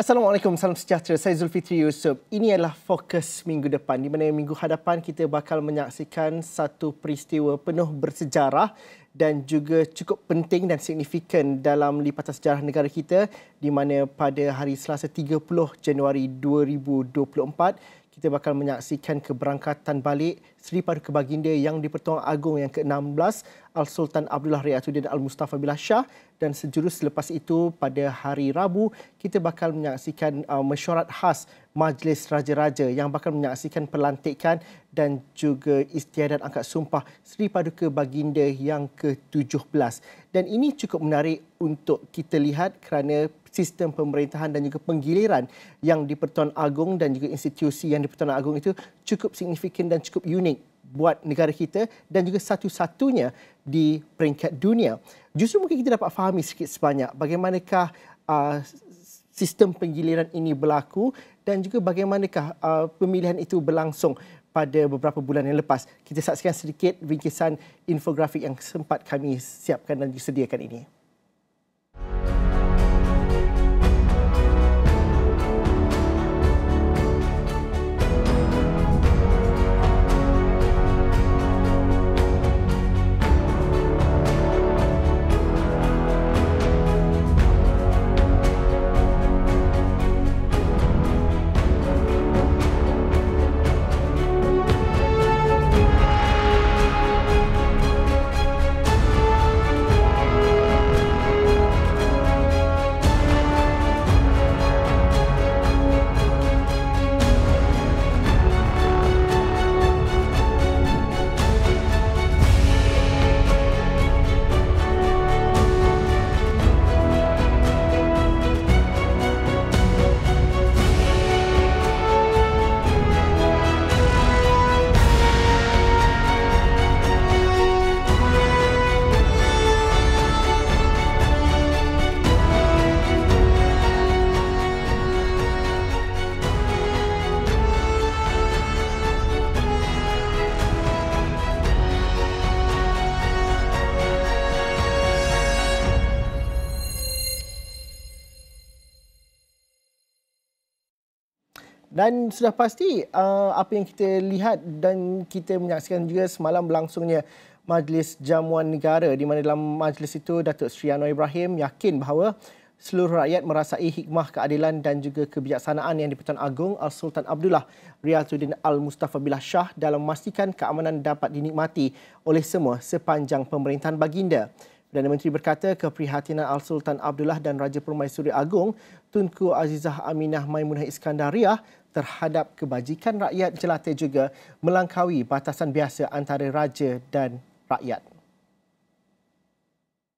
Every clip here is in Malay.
Assalamualaikum, salam sejahtera. Saya Zulfitri Yusof. Ini adalah fokus minggu depan di mana minggu hadapan kita bakal menyaksikan satu peristiwa penuh bersejarah dan juga cukup penting dan signifikan dalam lipatan sejarah negara kita di mana pada hari Selasa 30 Januari 2024 kita bakal menyaksikan keberangkatan balik Seri Paduka Baginda yang di-Pertuan Agong yang ke-16 Al-Sultan Abdullah Riyatuddin Al-Mustafa Billah Shah dan sejurus selepas itu pada hari Rabu kita bakal menyaksikan uh, mesyuarat khas Majlis Raja-Raja yang bakal menyaksikan pelantikan dan juga istiadat angkat sumpah Seri Paduka Baginda yang ke-17. Dan ini cukup menarik untuk kita lihat kerana sistem pemerintahan dan juga penggiliran yang di Pertuan Agong dan juga institusi yang di Pertuan Agong itu cukup signifikan dan cukup unik buat negara kita dan juga satu-satunya di peringkat dunia. Justru mungkin kita dapat fahami sikit sebanyak bagaimanakah uh, sistem penggiliran ini berlaku dan juga bagaimanakah uh, pemilihan itu berlangsung pada beberapa bulan yang lepas. Kita saksikan sedikit ringkisan infografik yang sempat kami siapkan dan disediakan ini. Dan sudah pasti uh, apa yang kita lihat dan kita menyaksikan juga semalam berlangsungnya Majlis Jamuan Negara di mana dalam majlis itu Datuk Seri Anwar Ibrahim yakin bahawa seluruh rakyat merasai hikmah keadilan dan juga kebijaksanaan yang di-Pertuan Agong Al-Sultan Abdullah Riyatuddin Al-Mustafa Billah Shah dalam memastikan keamanan dapat dinikmati oleh semua sepanjang pemerintahan baginda. Perdana Menteri berkata keprihatinan Al-Sultan Abdullah dan Raja Permaisuri Agong Tunku Azizah Aminah Maimunah Iskandariah terhadap kebajikan rakyat jelata juga melangkaui batasan biasa antara raja dan rakyat.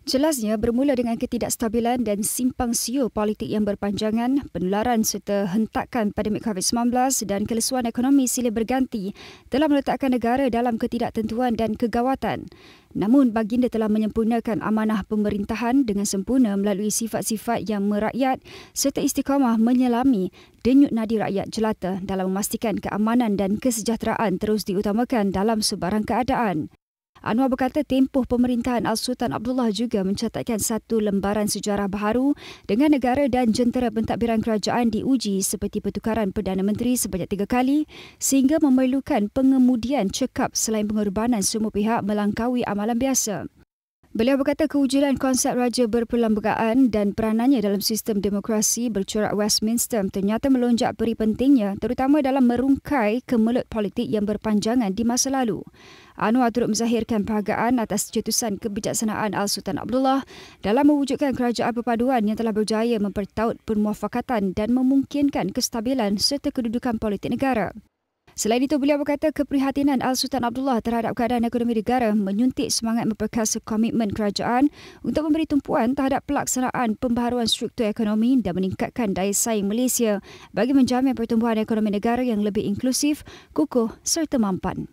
Jelasnya bermula dengan ketidakstabilan dan simpang siur politik yang berpanjangan, penularan serta hentakan pandemik COVID-19 dan kelesuan ekonomi silih berganti telah meletakkan negara dalam ketidaktentuan dan kegawatan. Namun baginda telah menyempurnakan amanah pemerintahan dengan sempurna melalui sifat-sifat yang merakyat serta istiqamah menyelami denyut nadi rakyat jelata dalam memastikan keamanan dan kesejahteraan terus diutamakan dalam sebarang keadaan. Anwar berkata tempoh pemerintahan Al-Sultan Abdullah juga mencatatkan satu lembaran sejarah baharu dengan negara dan jentera pentadbiran kerajaan diuji seperti pertukaran Perdana Menteri sebanyak tiga kali sehingga memerlukan pengemudian cekap selain pengorbanan semua pihak melangkaui amalan biasa. Beliau berkata kewujudan konsep raja berperlembagaan dan peranannya dalam sistem demokrasi bercorak Westminster ternyata melonjak peri pentingnya terutama dalam merungkai kemelut politik yang berpanjangan di masa lalu. Anwar turut menzahirkan perhargaan atas cetusan kebijaksanaan Al-Sultan Abdullah dalam mewujudkan kerajaan perpaduan yang telah berjaya mempertaut permuafakatan dan memungkinkan kestabilan serta kedudukan politik negara. Selain itu, beliau berkata keprihatinan Al-Sultan Abdullah terhadap keadaan ekonomi negara menyuntik semangat memperkasa komitmen kerajaan untuk memberi tumpuan terhadap pelaksanaan pembaharuan struktur ekonomi dan meningkatkan daya saing Malaysia bagi menjamin pertumbuhan ekonomi negara yang lebih inklusif, kukuh serta mampan.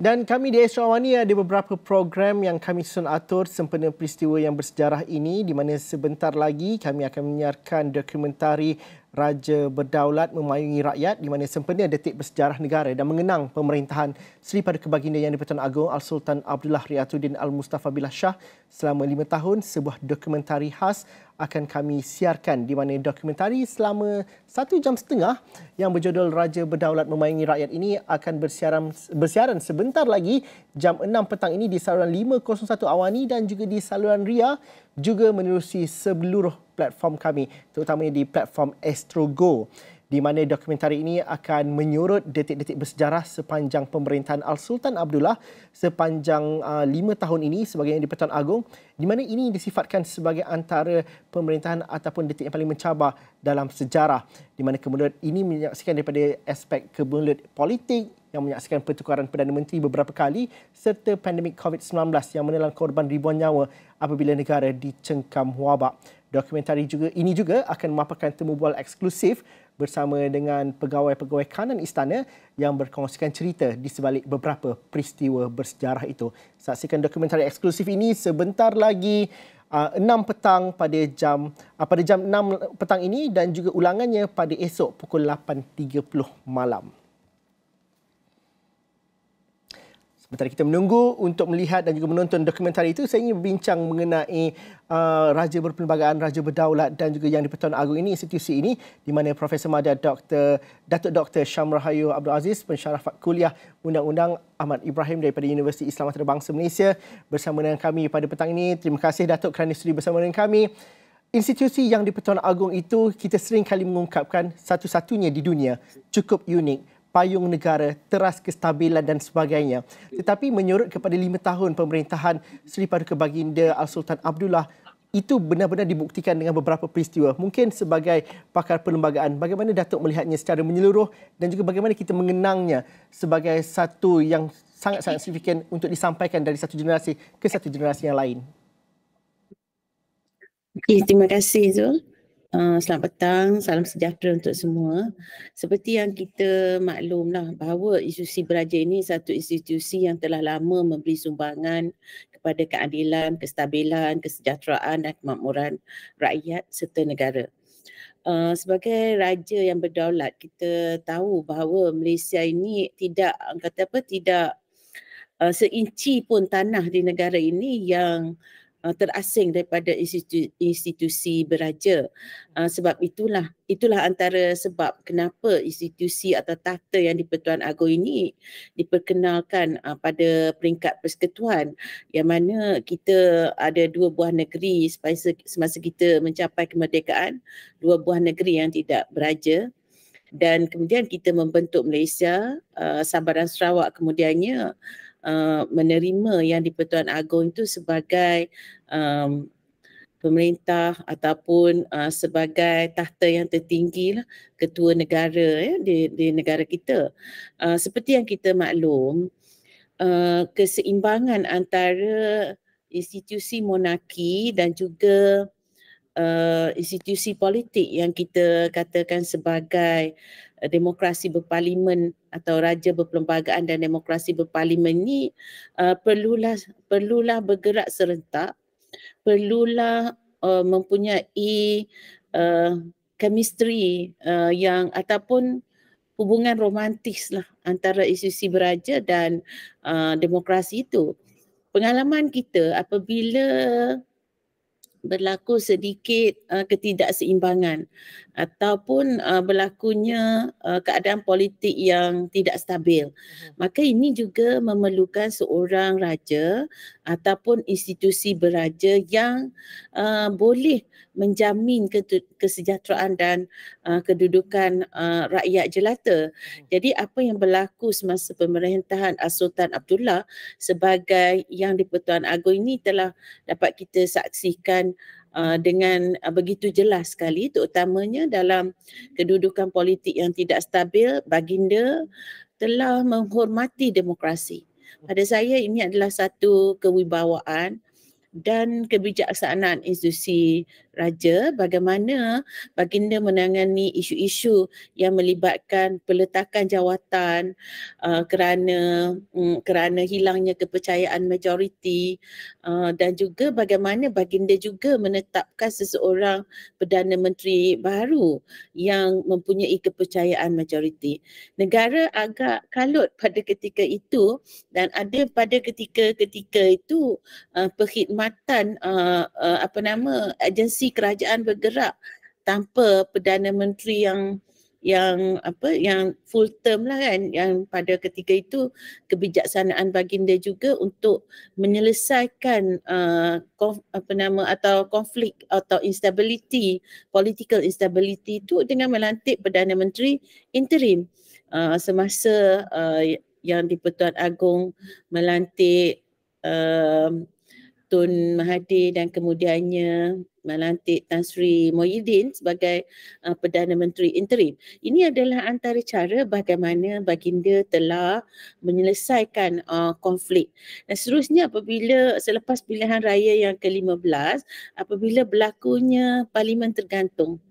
Dan kami di Astro Awani ada beberapa program yang kami susun atur sempena peristiwa yang bersejarah ini di mana sebentar lagi kami akan menyiarkan dokumentari Raja Berdaulat memayungi rakyat di mana sempena detik bersejarah negara dan mengenang pemerintahan Seri Paduka Baginda Yang di-Pertuan Agong Al-Sultan Abdullah Riyatuddin Al-Mustafa Billah Shah selama lima tahun sebuah dokumentari khas akan kami siarkan di mana dokumentari selama satu jam setengah yang berjudul Raja Berdaulat Memayungi Rakyat ini akan bersiaran, bersiaran sebentar lagi jam 6 petang ini di saluran 501 Awani dan juga di saluran Ria juga menerusi seluruh platform kami terutamanya di platform Astro Go di mana dokumentari ini akan menyorot detik-detik bersejarah sepanjang pemerintahan Al-Sultan Abdullah sepanjang uh, lima tahun ini sebagai yang di-Pertuan Agong di mana ini disifatkan sebagai antara pemerintahan ataupun detik yang paling mencabar dalam sejarah di mana kemudian ini menyaksikan daripada aspek kebulut politik yang menyaksikan pertukaran Perdana Menteri beberapa kali serta pandemik COVID-19 yang menelan korban ribuan nyawa apabila negara dicengkam wabak. Dokumentari juga ini juga akan memaparkan temu bual eksklusif bersama dengan pegawai-pegawai kanan istana yang berkongsikan cerita di sebalik beberapa peristiwa bersejarah itu. Saksikan dokumentari eksklusif ini sebentar lagi uh, 6 petang pada jam uh, pada jam 6 petang ini dan juga ulangannya pada esok pukul 8.30 malam. Sementara kita menunggu untuk melihat dan juga menonton dokumentari itu, saya ingin berbincang mengenai uh, Raja Berperlembagaan, Raja Berdaulat dan juga yang di-Pertuan Agong ini, institusi ini, di mana Profesor Madya Dr. Datuk Dr. Syam Rahayu Abdul Aziz, pensyarah kuliah Undang-Undang Ahmad Ibrahim daripada Universiti Islam Antarabangsa Malaysia bersama dengan kami pada petang ini. Terima kasih Datuk kerana sudi bersama dengan kami. Institusi yang di-Pertuan Agong itu kita sering kali mengungkapkan satu-satunya di dunia cukup unik payung negara, teras kestabilan dan sebagainya. Tetapi menyorot kepada lima tahun pemerintahan Seri Paduka Baginda Al-Sultan Abdullah, itu benar-benar dibuktikan dengan beberapa peristiwa. Mungkin sebagai pakar perlembagaan, bagaimana Datuk melihatnya secara menyeluruh dan juga bagaimana kita mengenangnya sebagai satu yang sangat-sangat signifikan untuk disampaikan dari satu generasi ke satu generasi yang lain. Okay, terima kasih Zul. Uh, selamat petang, salam sejahtera untuk semua. Seperti yang kita maklumlah bahawa institusi beraja ini satu institusi yang telah lama memberi sumbangan kepada keadilan, kestabilan, kesejahteraan dan kemakmuran rakyat serta negara. Uh, sebagai raja yang berdaulat, kita tahu bahawa Malaysia ini tidak kata apa tidak uh, seinci pun tanah di negara ini yang uh, terasing daripada institusi, institusi beraja. Uh, sebab itulah itulah antara sebab kenapa institusi atau tahta yang di Pertuan Agong ini diperkenalkan uh, pada peringkat persekutuan yang mana kita ada dua buah negeri semasa kita mencapai kemerdekaan, dua buah negeri yang tidak beraja dan kemudian kita membentuk Malaysia, uh, Sabah dan Sarawak kemudiannya uh, menerima yang di Pertuan Agong itu sebagai um, pemerintah ataupun uh, sebagai tahta yang tertinggi lah, ketua negara ya, di, di negara kita. Uh, seperti yang kita maklum, uh, keseimbangan antara institusi monarki dan juga uh, institusi politik yang kita katakan sebagai uh, demokrasi berparlimen atau raja berperlembagaan dan demokrasi berparlimen ini uh, perlulah perlulah bergerak serentak perlulah uh, mempunyai uh, chemistry uh, yang ataupun hubungan romantis lah antara institusi beraja dan uh, demokrasi itu. Pengalaman kita apabila berlaku sedikit uh, ketidakseimbangan ataupun uh, berlakunya uh, keadaan politik yang tidak stabil. Uh-huh. Maka ini juga memerlukan seorang raja ataupun institusi beraja yang uh, boleh menjamin kesejahteraan dan uh, kedudukan uh, rakyat jelata. Uh-huh. Jadi apa yang berlaku semasa pemerintahan Sultan Abdullah sebagai yang di-Pertuan Agong ini telah dapat kita saksikan uh, dengan uh, begitu jelas sekali terutamanya dalam kedudukan politik yang tidak stabil baginda telah menghormati demokrasi. Pada saya ini adalah satu kewibawaan dan kebijaksanaan institusi raja bagaimana baginda menangani isu-isu yang melibatkan peletakan jawatan uh, kerana um, kerana hilangnya kepercayaan majoriti uh, dan juga bagaimana baginda juga menetapkan seseorang perdana menteri baru yang mempunyai kepercayaan majoriti. Negara agak kalut pada ketika itu dan ada pada ketika-ketika itu uh, perkhidmatan uh, uh, apa nama agensi kerajaan bergerak tanpa perdana menteri yang yang apa yang full term lah kan. Yang pada ketika itu kebijaksanaan baginda juga untuk menyelesaikan uh, konf, apa nama atau konflik atau instability political instability itu dengan melantik perdana menteri interim. Uh, semasa uh, yang di Pertuan Agong melantik uh, Tun Mahathir dan kemudiannya melantik Tan Sri Mohidin sebagai uh, Perdana Menteri Interim. Ini adalah antara cara bagaimana baginda telah menyelesaikan uh, konflik. Dan seterusnya apabila selepas pilihan raya yang ke-15, apabila berlakunya parlimen tergantung,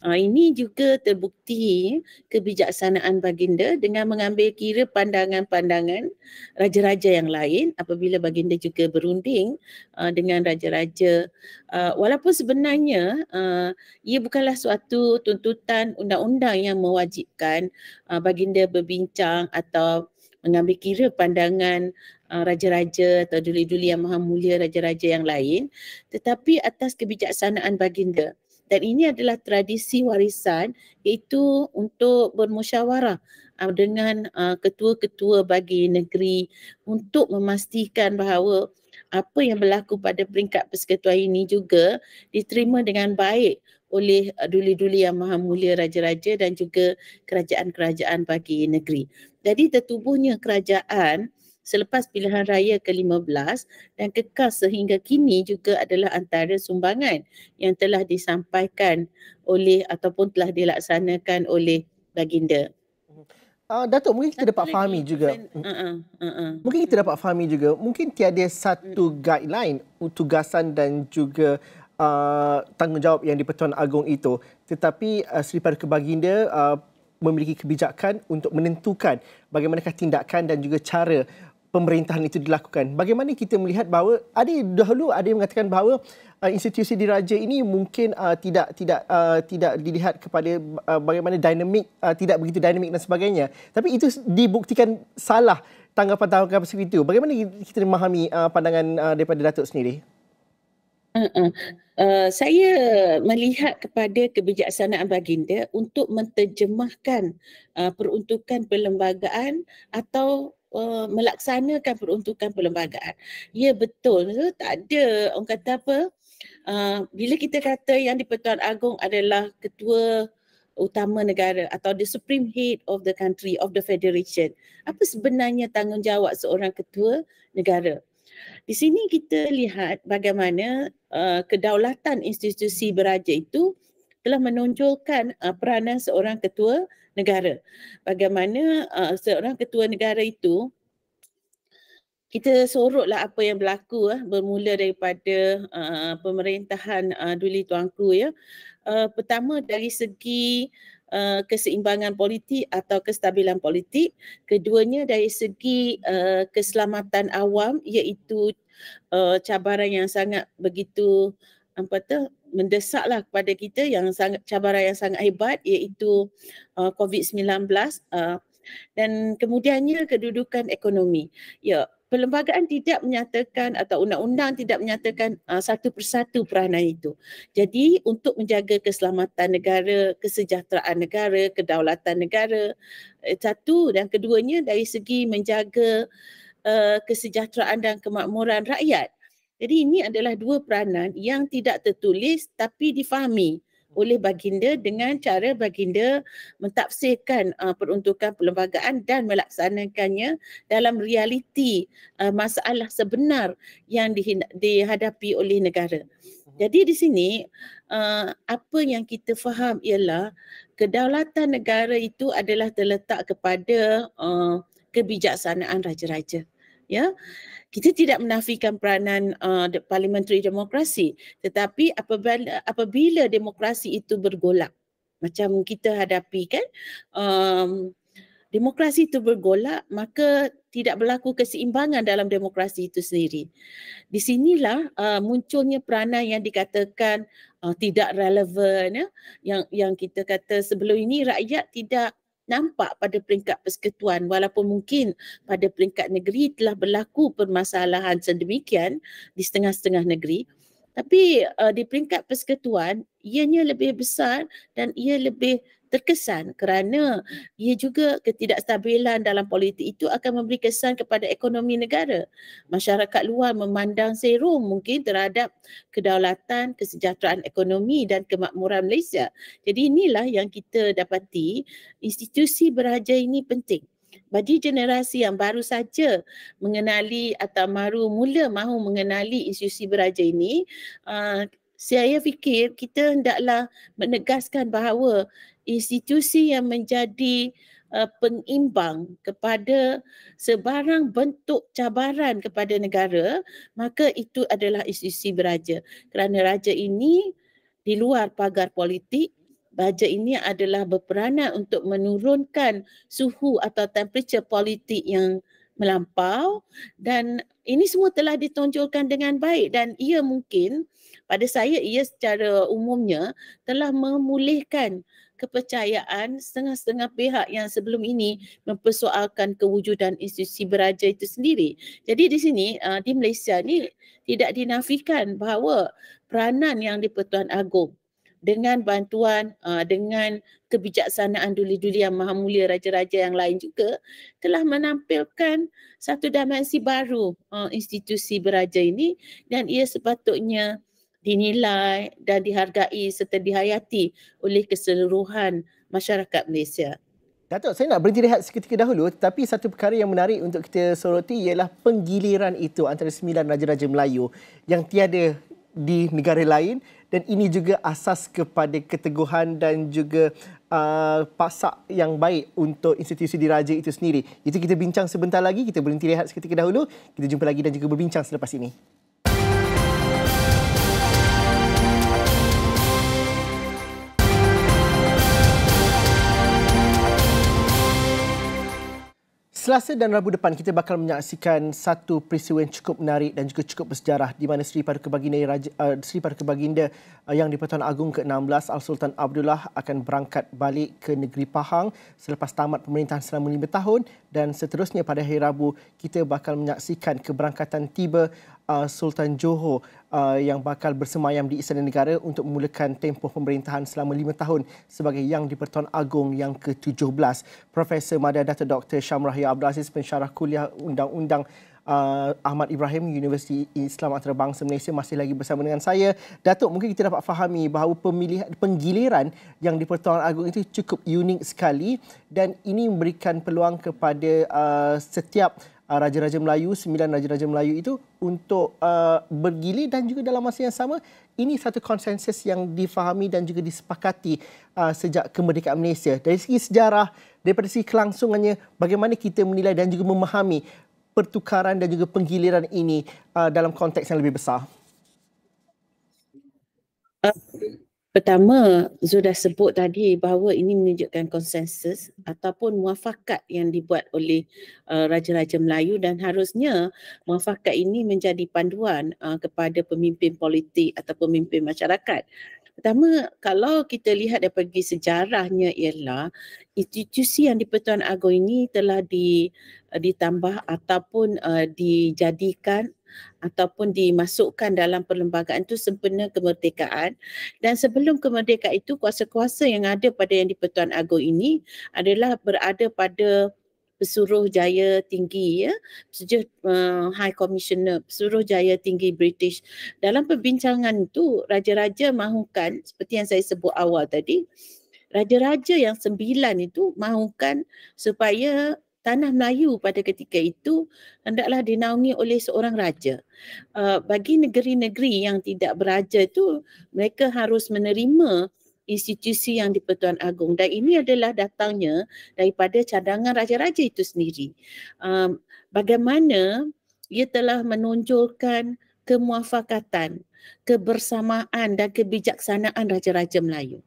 Uh, ini juga terbukti kebijaksanaan baginda dengan mengambil kira pandangan-pandangan raja-raja yang lain apabila baginda juga berunding uh, dengan raja-raja. Uh, walaupun sebenarnya uh, ia bukanlah suatu tuntutan undang-undang yang mewajibkan uh, baginda berbincang atau mengambil kira pandangan raja-raja atau duli-duli yang maha mulia raja-raja yang lain. Tetapi atas kebijaksanaan baginda dan ini adalah tradisi warisan iaitu untuk bermusyawarah uh, dengan uh, ketua-ketua bagi negeri untuk memastikan bahawa apa yang berlaku pada peringkat persekutuan ini juga diterima dengan baik oleh uh, duli-duli yang maha mulia raja-raja dan juga kerajaan-kerajaan bagi negeri. Jadi tertubuhnya kerajaan selepas pilihan raya ke-15 dan kekal sehingga kini juga adalah antara sumbangan yang telah disampaikan oleh ataupun telah dilaksanakan oleh baginda. Uh, Datuk, mungkin kita dapat fahami juga. Uh-uh, uh-uh. Mungkin kita dapat fahami juga. Mungkin tiada satu guideline, tugasan dan juga uh, tanggungjawab yang di Pertuan Agong itu. Tetapi uh, Seri Paduka Baginda uh, memiliki kebijakan untuk menentukan bagaimanakah tindakan dan juga cara pemerintahan itu dilakukan. Bagaimana kita melihat bahawa ada dahulu ada yang mengatakan bahawa uh, institusi diraja ini mungkin uh, tidak tidak uh, tidak dilihat kepada uh, bagaimana dinamik uh, tidak begitu dinamik dan sebagainya. Tapi itu dibuktikan salah tanggapan-tanggapan seperti itu. Bagaimana kita memahami uh, pandangan uh, daripada Datuk sendiri? Uh-uh. Uh, saya melihat kepada kebijaksanaan baginda untuk menterjemahkan uh, peruntukan perlembagaan atau uh, melaksanakan peruntukan perlembagaan. Ya betul, tak ada orang kata apa. Uh, bila kita kata yang di Pertuan Agong adalah ketua utama negara atau the supreme head of the country of the federation. Apa sebenarnya tanggungjawab seorang ketua negara? Di sini kita lihat bagaimana uh, kedaulatan institusi beraja itu telah menonjolkan uh, peranan seorang ketua negara. Bagaimana uh, seorang ketua negara itu kita sorotlah apa yang berlaku uh, bermula daripada uh, pemerintahan uh, Duli Tuanku ya. Uh, pertama dari segi uh, keseimbangan politik atau kestabilan politik, keduanya dari segi uh, keselamatan awam iaitu uh, cabaran yang sangat begitu apa tu mendesaklah kepada kita yang sangat cabaran yang sangat hebat iaitu uh, COVID-19 uh, dan kemudiannya kedudukan ekonomi. Ya, perlembagaan tidak menyatakan atau undang-undang tidak menyatakan uh, satu persatu peranan itu. Jadi untuk menjaga keselamatan negara, kesejahteraan negara, kedaulatan negara eh, satu dan keduanya dari segi menjaga uh, kesejahteraan dan kemakmuran rakyat jadi ini adalah dua peranan yang tidak tertulis tapi difahami oleh baginda dengan cara baginda mentafsirkan uh, peruntukan perlembagaan dan melaksanakannya dalam realiti uh, masalah sebenar yang dihadapi oleh negara. Jadi di sini uh, apa yang kita faham ialah kedaulatan negara itu adalah terletak kepada uh, kebijaksanaan raja-raja ya. Kita tidak menafikan peranan uh, parliamentary demokrasi. Tetapi apabila apabila demokrasi itu bergolak macam kita hadapi kan um, demokrasi itu bergolak maka tidak berlaku keseimbangan dalam demokrasi itu sendiri. Di sinilah uh, munculnya peranan yang dikatakan uh, tidak relevan ya. Yang yang kita kata sebelum ini rakyat tidak nampak pada peringkat persekutuan walaupun mungkin pada peringkat negeri telah berlaku permasalahan sedemikian di setengah-setengah negeri. Tapi uh, di peringkat persekutuan ianya lebih besar dan ia lebih terkesan kerana ia juga ketidakstabilan dalam politik itu akan memberi kesan kepada ekonomi negara. Masyarakat luar memandang serum mungkin terhadap kedaulatan, kesejahteraan ekonomi dan kemakmuran Malaysia. Jadi inilah yang kita dapati institusi beraja ini penting bagi generasi yang baru saja mengenali atau baru mula mahu mengenali institusi beraja ini, uh, saya fikir kita hendaklah menegaskan bahawa institusi yang menjadi uh, pengimbang kepada sebarang bentuk cabaran kepada negara maka itu adalah institusi beraja. Kerana raja ini di luar pagar politik raja ini adalah berperanan untuk menurunkan suhu atau temperature politik yang melampau dan ini semua telah ditonjolkan dengan baik dan ia mungkin pada saya ia secara umumnya telah memulihkan kepercayaan setengah-setengah pihak yang sebelum ini mempersoalkan kewujudan institusi beraja itu sendiri. Jadi di sini uh, di Malaysia ni tidak dinafikan bahawa peranan yang di-Pertuan Agong dengan bantuan uh, dengan kebijaksanaan duli-duli yang maha mulia raja-raja yang lain juga telah menampilkan satu dimensi baru uh, institusi beraja ini dan ia sepatutnya dinilai dan dihargai serta dihayati oleh keseluruhan masyarakat Malaysia. Datuk, saya nak berhenti rehat seketika dahulu tetapi satu perkara yang menarik untuk kita soroti ialah penggiliran itu antara sembilan raja-raja Melayu yang tiada di negara lain dan ini juga asas kepada keteguhan dan juga uh, pasak yang baik untuk institusi diraja itu sendiri. Itu kita bincang sebentar lagi, kita berhenti rehat seketika dahulu. Kita jumpa lagi dan juga berbincang selepas ini. Selasa dan Rabu depan kita bakal menyaksikan satu peristiwa yang cukup menarik dan juga cukup bersejarah di mana Seri Paduka Baginda, Raja, uh, Seri Paduka Baginda uh, yang di-Pertuan Agong ke-16 Al-Sultan Abdullah akan berangkat balik ke negeri Pahang selepas tamat pemerintahan selama lima tahun. Dan seterusnya pada hari Rabu kita bakal menyaksikan keberangkatan tiba uh, Sultan Johor uh, yang bakal bersemayam di Istana Negara untuk memulakan tempoh pemerintahan selama lima tahun sebagai Yang di-Pertuan Agong yang ke-17. Profesor Madya Dato' Dr. Syamrahya Abdul Aziz, pensyarah kuliah Undang-Undang uh, Ahmad Ibrahim Universiti Islam Antarabangsa Malaysia masih lagi bersama dengan saya. Datuk, mungkin kita dapat fahami bahawa pemilihan penggiliran yang di Pertuan Agong itu cukup unik sekali dan ini memberikan peluang kepada uh, setiap raja-raja Melayu, sembilan raja-raja Melayu itu untuk uh, bergilir dan juga dalam masa yang sama ini satu konsensus yang difahami dan juga disepakati uh, sejak kemerdekaan Malaysia. Dari segi sejarah, daripada segi kelangsungannya, bagaimana kita menilai dan juga memahami pertukaran dan juga penggiliran ini uh, dalam konteks yang lebih besar? Uh, Pertama, sudah sebut tadi bahawa ini menunjukkan konsensus ataupun muafakat yang dibuat oleh uh, Raja-Raja Melayu dan harusnya muafakat ini menjadi panduan uh, kepada pemimpin politik atau pemimpin masyarakat. Pertama, kalau kita lihat dari segi sejarahnya ialah institusi yang di Pertuan Agong ini telah di, uh, ditambah ataupun uh, dijadikan ataupun dimasukkan dalam perlembagaan itu sempena kemerdekaan dan sebelum kemerdekaan itu kuasa-kuasa yang ada pada yang di-Pertuan Agong ini adalah berada pada Pesuruh Jaya Tinggi ya, Pesuruh uh, High Commissioner, Pesuruh Jaya Tinggi British. Dalam perbincangan itu raja-raja mahukan seperti yang saya sebut awal tadi, raja-raja yang sembilan itu mahukan supaya tanah Melayu pada ketika itu hendaklah dinaungi oleh seorang raja. Uh, bagi negeri-negeri yang tidak beraja itu mereka harus menerima institusi yang di-Pertuan Agong dan ini adalah datangnya daripada cadangan raja-raja itu sendiri. Um, bagaimana ia telah menonjolkan kemuafakatan, kebersamaan dan kebijaksanaan Raja-Raja Melayu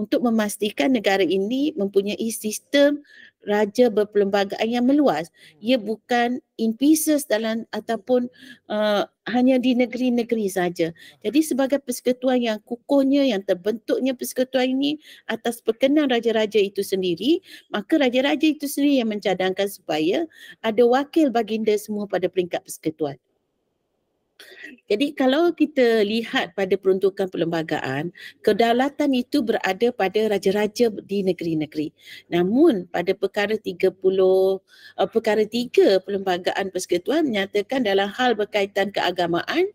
untuk memastikan negara ini mempunyai sistem raja berperlembagaan yang meluas. Ia bukan in pieces dalam ataupun uh, hanya di negeri-negeri saja. Jadi sebagai persekutuan yang kukuhnya, yang terbentuknya persekutuan ini atas perkenan raja-raja itu sendiri, maka raja-raja itu sendiri yang mencadangkan supaya ada wakil baginda semua pada peringkat persekutuan. Jadi kalau kita lihat pada peruntukan perlembagaan, kedaulatan itu berada pada raja-raja di negeri-negeri. Namun pada perkara 30 uh, perkara 3 perlembagaan persekutuan menyatakan dalam hal berkaitan keagamaan,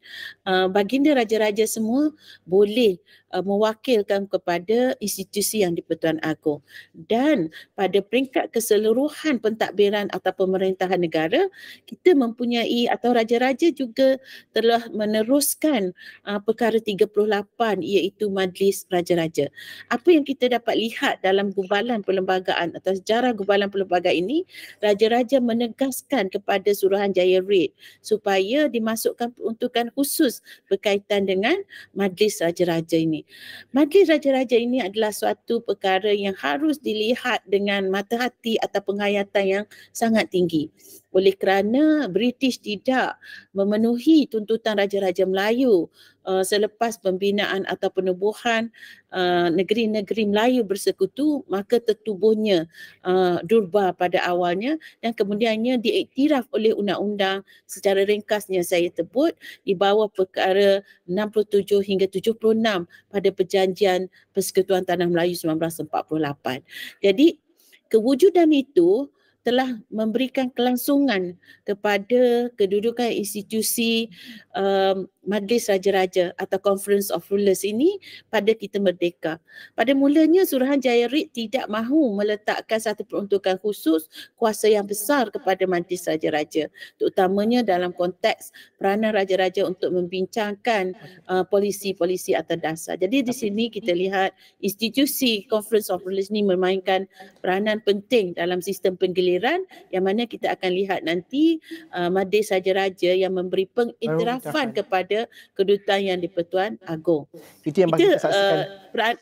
uh, baginda raja-raja semua boleh uh, mewakilkan kepada institusi yang di-Pertuan Agong. Dan pada peringkat keseluruhan pentadbiran atau pemerintahan negara, kita mempunyai atau raja-raja juga telah meneruskan uh, perkara 38 iaitu Majlis Raja-Raja. Apa yang kita dapat lihat dalam gubalan perlembagaan atau sejarah gubalan perlembagaan ini, raja-raja menegaskan kepada Suruhanjaya Red supaya dimasukkan peruntukan khusus berkaitan dengan Majlis Raja-Raja ini. Majlis Raja-Raja ini adalah suatu perkara yang harus dilihat dengan mata hati atau penghayatan yang sangat tinggi. Oleh kerana British tidak memenuhi tuntutan Raja-Raja Melayu uh, selepas pembinaan atau penubuhan uh, negeri-negeri Melayu bersekutu, maka tertubuhnya uh, Durba pada awalnya dan kemudiannya diiktiraf oleh undang-undang secara ringkasnya saya sebut di bawah perkara 67 hingga 76 pada perjanjian Persekutuan Tanah Melayu 1948. Jadi kewujudan itu telah memberikan kelangsungan kepada kedudukan institusi um, Majlis Raja-Raja atau Conference of Rulers ini pada kita merdeka. Pada mulanya Suruhanjaya Rid tidak mahu meletakkan satu peruntukan khusus kuasa yang besar kepada Majlis Raja-Raja terutamanya dalam konteks peranan Raja-Raja untuk membincangkan uh, polisi-polisi atau dasar. Jadi di sini kita lihat institusi Conference of Rulers ini memainkan peranan penting dalam sistem penggiliran yang mana kita akan lihat nanti uh, Majlis Raja-Raja yang memberi pengiktirafan kepada kepada kedutaan yang di-Pertuan Agong. Itu yang bagi kita saksikan. Uh,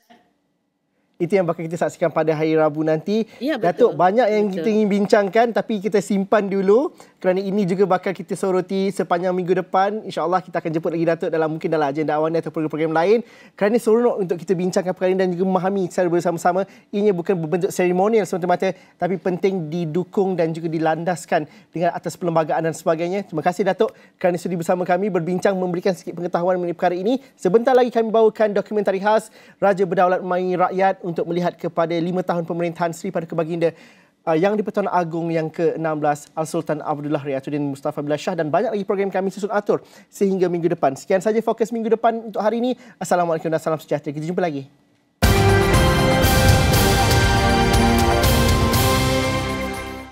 itu yang bakal kita saksikan pada hari Rabu nanti. Ya, betul. Datuk, banyak yang betul. kita ingin bincangkan tapi kita simpan dulu kerana ini juga bakal kita soroti sepanjang minggu depan. InsyaAllah kita akan jemput lagi Datuk dalam mungkin dalam agenda awal atau program-program lain. Kerana seronok untuk kita bincangkan perkara ini dan juga memahami secara bersama-sama. Ini bukan berbentuk seremonial semata-mata tapi penting didukung dan juga dilandaskan dengan atas perlembagaan dan sebagainya. Terima kasih Datuk kerana sudi bersama kami berbincang memberikan sedikit pengetahuan mengenai perkara ini. Sebentar lagi kami bawakan dokumentari khas Raja Berdaulat Mai Rakyat untuk melihat kepada lima tahun pemerintahan Sri pada kebaginda uh, yang di Pertuan Agong yang ke-16 Al-Sultan Abdullah Riyatuddin Mustafa Billah Shah dan banyak lagi program kami susun atur sehingga minggu depan. Sekian saja fokus minggu depan untuk hari ini. Assalamualaikum dan salam sejahtera. Kita jumpa lagi.